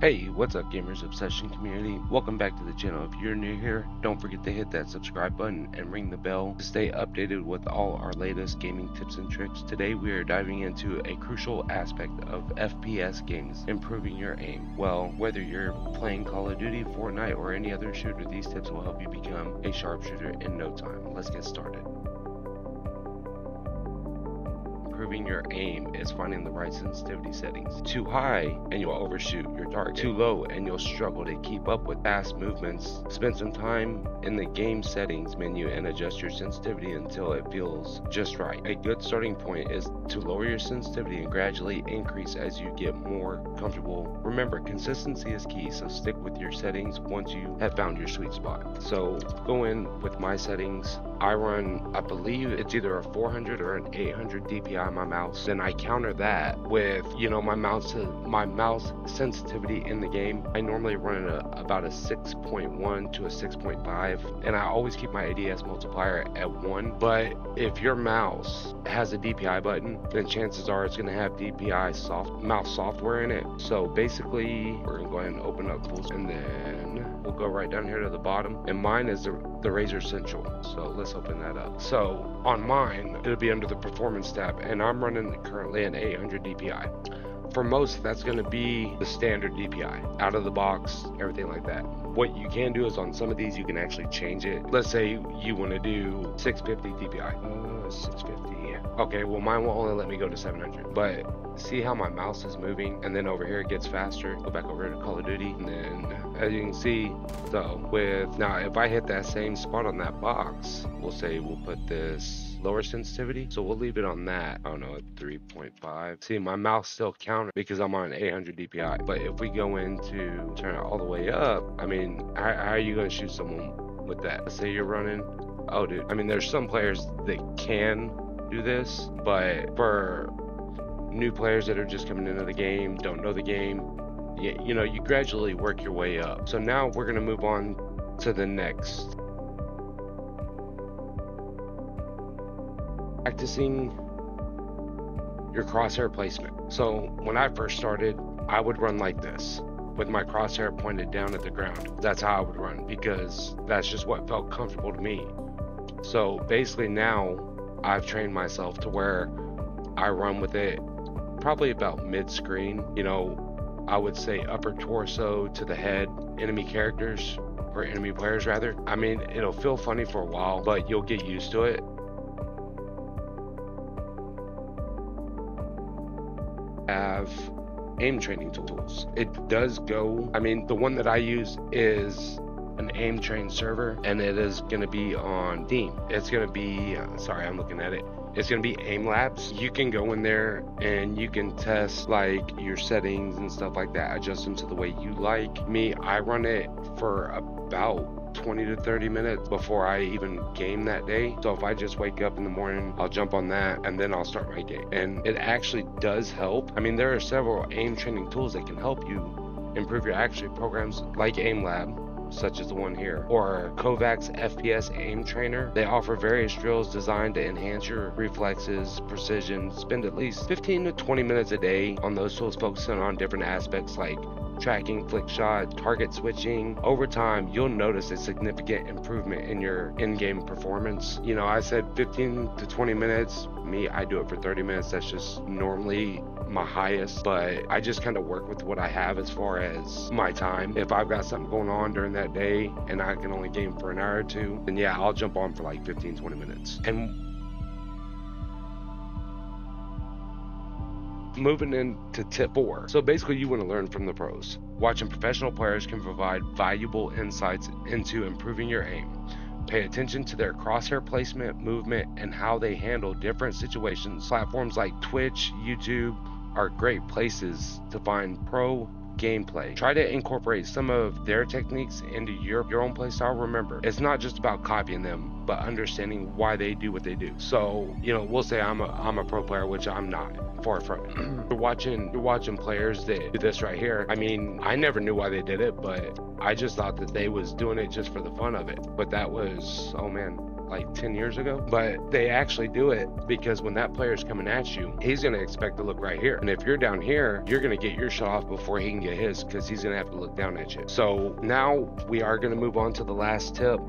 Hey, what's up gamers obsession community? Welcome back to the channel. If you're new here, don't forget to hit that subscribe button and ring the bell to stay updated with all our latest gaming tips and tricks. Today we are diving into a crucial aspect of FPS games, improving your aim. Well, whether you're playing Call of Duty, Fortnite, or any other shooter, these tips will help you become a sharpshooter in no time. Let's get started. Improving your aim is finding the right sensitivity settings. Too high and you'll overshoot your target. Too low and you'll struggle to keep up with fast movements. Spend some time in the game settings menu and adjust your sensitivity until it feels just right. A good starting point is to lower your sensitivity and gradually increase as you get more comfortable. Remember, consistency is key, so stick with your settings once you have found your sweet spot. So go in with my settings. I run, I believe it's either a 400 or an 800 DPI on my mouse. Then I counter that with, you know, my mouse my mouse sensitivity in the game. I normally run a, uh, about a 6.1 to a 6.5, and I always keep my ADS multiplier at one. But if your mouse has a DPI button, then chances are it's going to have DPI soft mouse software in it. So basically, we're going to go ahead and open up full, and then we'll go right down here to the bottom. And mine is the the Razer Central. So let's open that up. So on mine, it'll be under the performance tab, and I'm running currently an 800 DPI. For most, that's going to be the standard DPI, out of the box, everything like that. What you can do is on some of these, you can actually change it. Let's say you want to do 650 DPI. Uh, 650. Okay, well mine will only let me go to 700. But see how my mouse is moving, and then over here it gets faster. Go back over to Call of Duty, and then as you can see, so with now if I hit that same spot on that box, we'll say we'll put this lower sensitivity. So we'll leave it on that. I don't know, 3.5. See, my mouse still counter because I'm on 800 DPI. But if we go into turn it all the way up, I mean, how, how are you going to shoot someone with that? Let's say you're running. Oh, dude. I mean, there's some players that can do this, but for new players that are just coming into the game, don't know the game, you, you know, you gradually work your way up. So now we're going to move on to the next practicing your crosshair placement. So when I first started, I would run like this with my crosshair pointed down at the ground. That's how I would run because that's just what felt comfortable to me. So basically now I've trained myself to where I run with it probably about mid screen. You know, I would say upper torso to the head, enemy characters or enemy players rather. I mean, it'll feel funny for a while, but you'll get used to it have aim training tools. It does go, I mean, the one that I use is an aim train server and it is going to be on Steam. It's going to be, uh, sorry, I'm looking at it. It's going to be aim labs. You can go in there and you can test like your settings and stuff like that, adjust them to the way you like. Me, I run it for about 20 to 30 minutes before I even game that day. So if I just wake up in the morning, I'll jump on that and then I'll start my game. And it actually does help. I mean, there are several aim training tools that can help you improve your actual programs like AimLab such as the one here, or Kovaak's FPS Aim Trainer. They offer various drills designed to enhance your reflexes, precision. Spend at least 15 to 20 minutes a day on those tools, focusing on different aspects like tracking, flick shot, target switching, over time, you'll notice a significant improvement in your in-game performance. You know, I said 15 to 20 minutes. Me, I do it for 30 minutes. That's just normally my highest, but I just kind of work with what I have as far as my time. If I've got something going on during that day and I can only game for an hour or two, then yeah, I'll jump on for like 15, 20 minutes. And moving into tip four. So basically, you want to learn from the pros. Watching professional players can provide valuable insights into improving your aim. Pay attention to their crosshair placement, movement, and how they handle different situations. Platforms like Twitch, YouTube are great places to find pro gameplay. Try to incorporate some of their techniques into your, your own playstyle. Remember, it's not just about copying them, but understanding why they do what they do. So, you know, we'll say I'm a I'm a pro player, which I'm not. Far from it. you're watching you're watching players that do this right here. I mean, I never knew why they did it, but I just thought that they was doing it just for the fun of it. But that was oh man, like 10 years ago, but they actually do it because when that player is coming at you, he's going to expect to look right here. And if you're down here, you're going to get your shot off before he can get his because he's going to have to look down at you. So now we are going to move on to the last tip.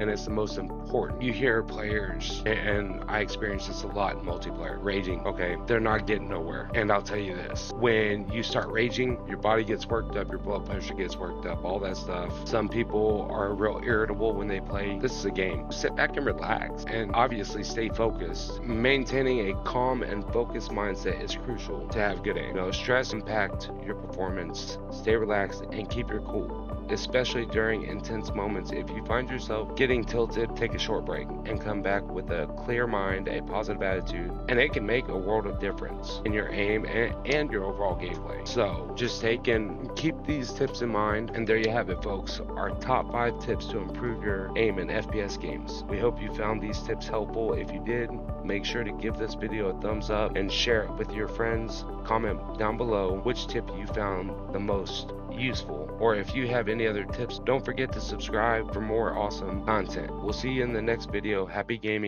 And it's the most important. You hear players, and I experience this a lot in multiplayer, raging. Okay, they're not getting nowhere. And I'll tell you this when you start raging, your body gets worked up, your blood pressure gets worked up, all that stuff. Some people are real irritable when they play. This is a game. Sit back and relax, and obviously stay focused. Maintaining a calm and focused mindset is crucial to have good aim. You know, stress impact your performance. Stay relaxed and keep your cool especially during intense moments. If you find yourself getting tilted, take a short break and come back with a clear mind, a positive attitude, and it can make a world of difference in your aim and, and your overall gameplay. So just take and keep these tips in mind, and there you have it, folks. Our top five tips to improve your aim in FPS games. We hope you found these tips helpful. If you did, make sure to give this video a thumbs up and share it with your friends. Comment down below which tip you found the most useful. Or if you have any other tips, don't forget to subscribe for more awesome content. We'll see you in the next video. Happy gaming.